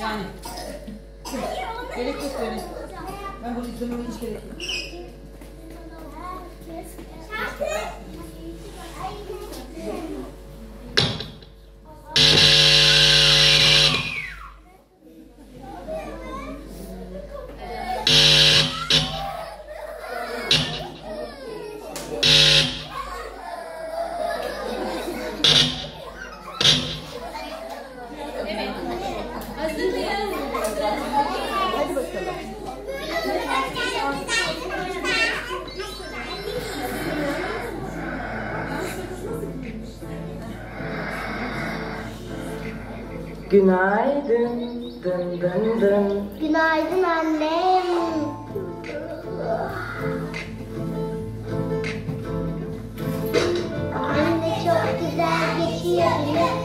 Yani. Gerek yok yani. Ben bunu izlememe hiç gerek yok. Günaydın. Dın dın dın. Günaydın annem. Anne çok güzel geçiyor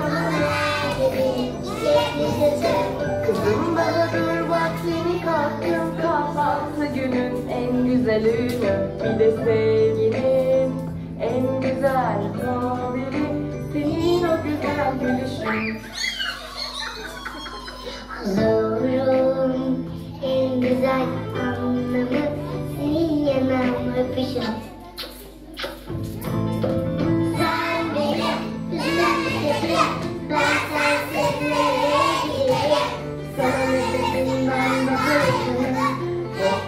ama nerede benim çiçekli sözüm? Kızım Bahadır güzel Bir de sevginin en güzel haberi Senin o güzel gülüşün Doğruluğun en güzel anlamı senin yanağımı öpüşüm.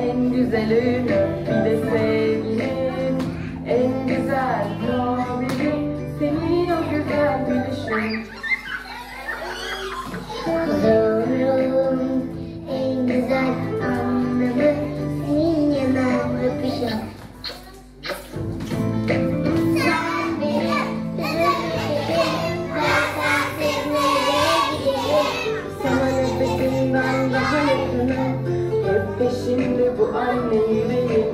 en güzel ünü Bir de sevginin en güzel haberi Senin o güzel gülüşün. Huzurum en güzel anlamı senin nereye gideyim? Sana nefesimden daha yakınım şimdi bu aynı yüreği